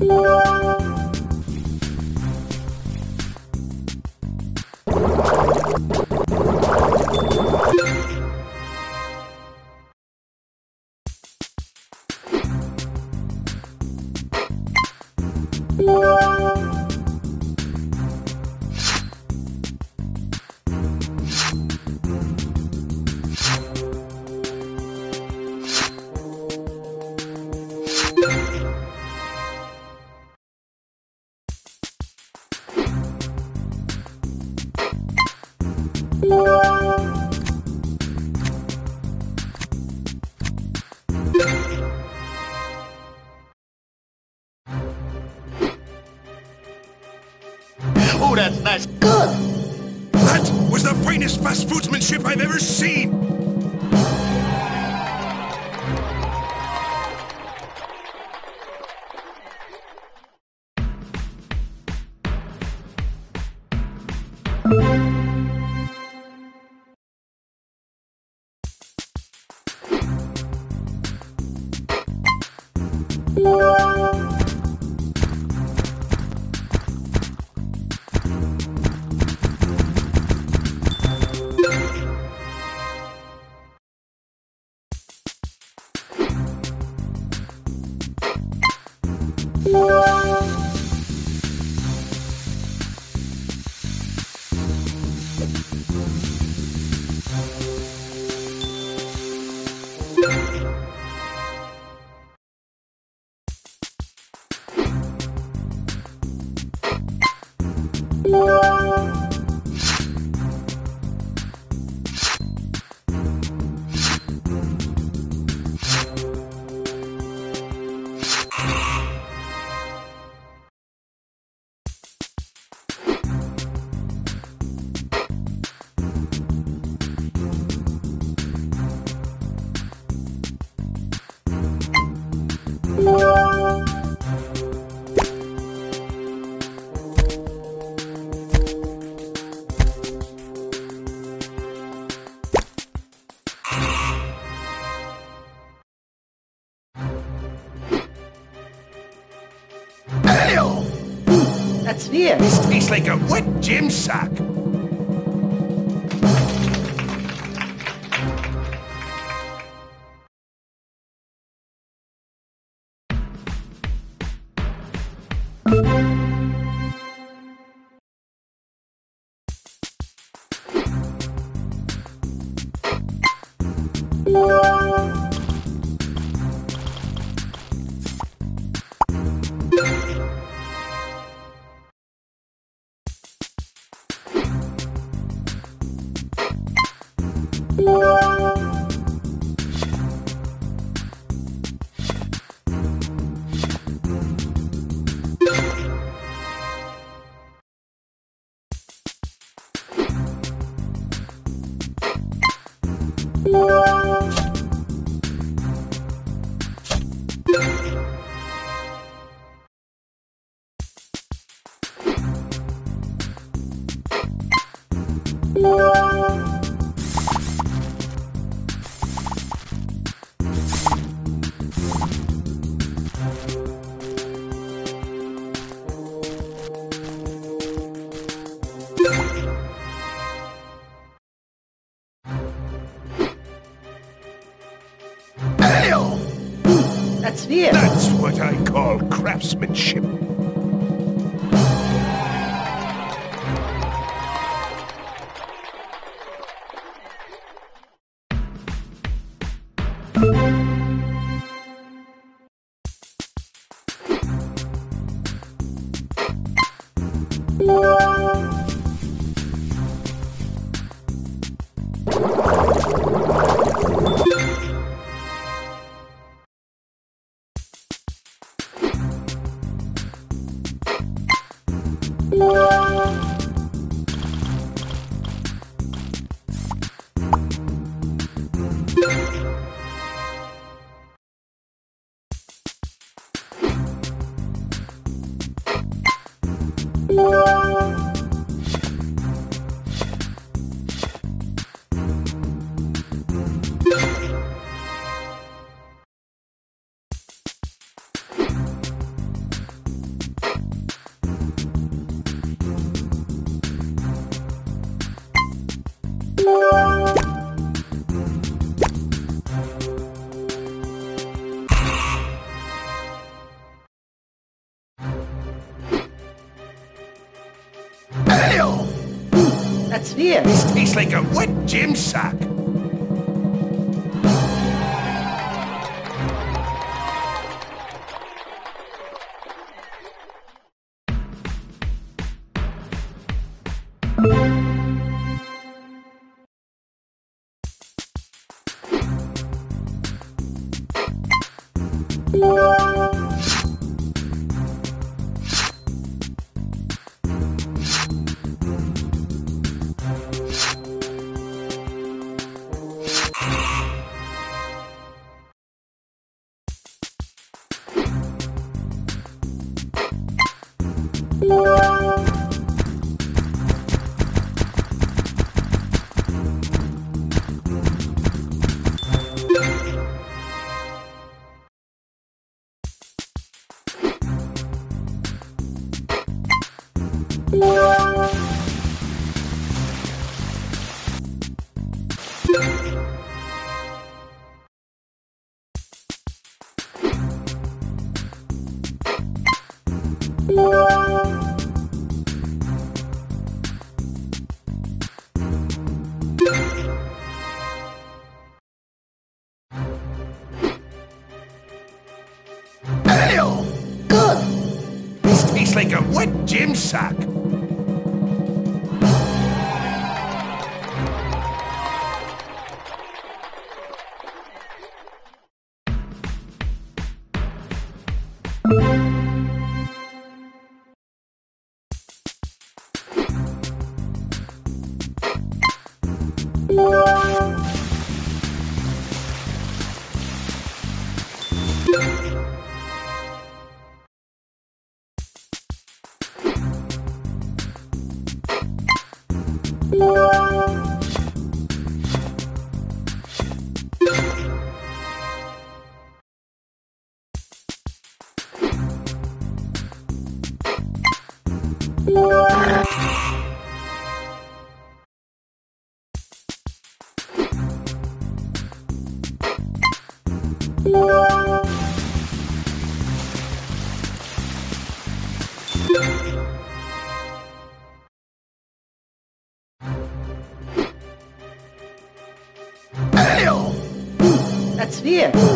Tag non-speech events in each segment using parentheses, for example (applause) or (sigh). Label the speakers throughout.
Speaker 1: Oh. That's nice.
Speaker 2: Good.
Speaker 3: That was the finest fast foodsmanship I've ever seen!
Speaker 2: Hell! (laughs) That's.
Speaker 3: This tastes like a wet gym
Speaker 2: sock. That's.
Speaker 3: What I call craftsmanship. This tastes like a wet gym sock. Ale!
Speaker 2: That's weird.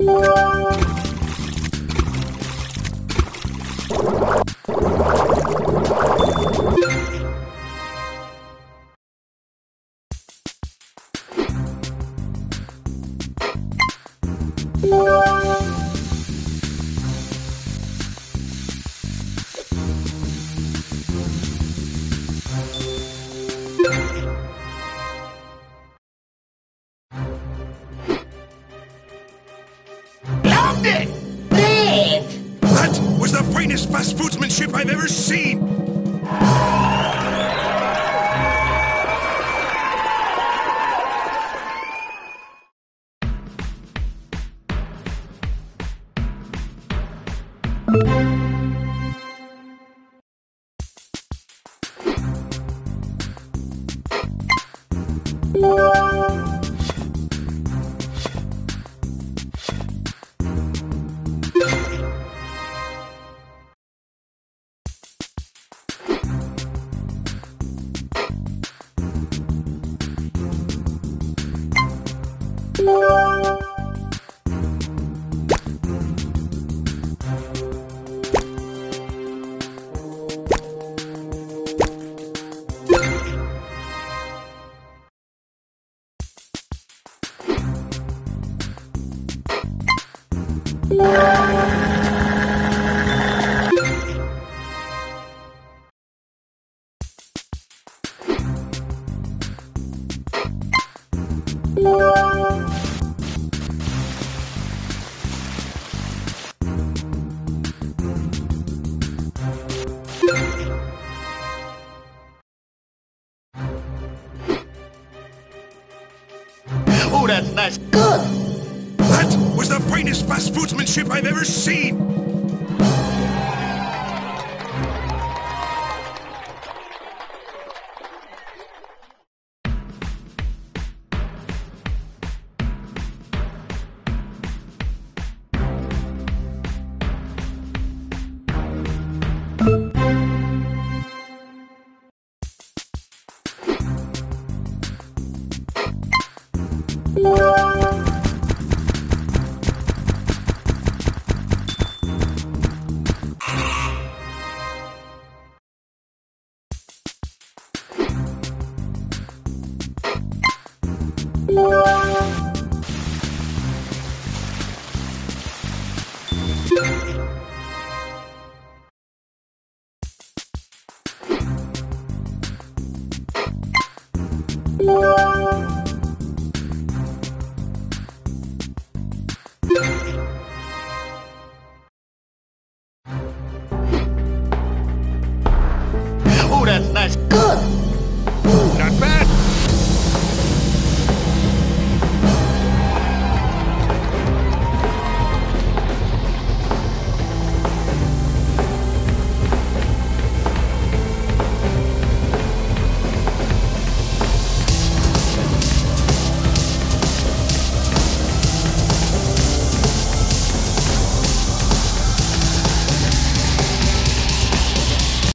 Speaker 1: Loved
Speaker 3: sportsmanship I've ever seen! Música the finest fast foodsmanship I've ever seen!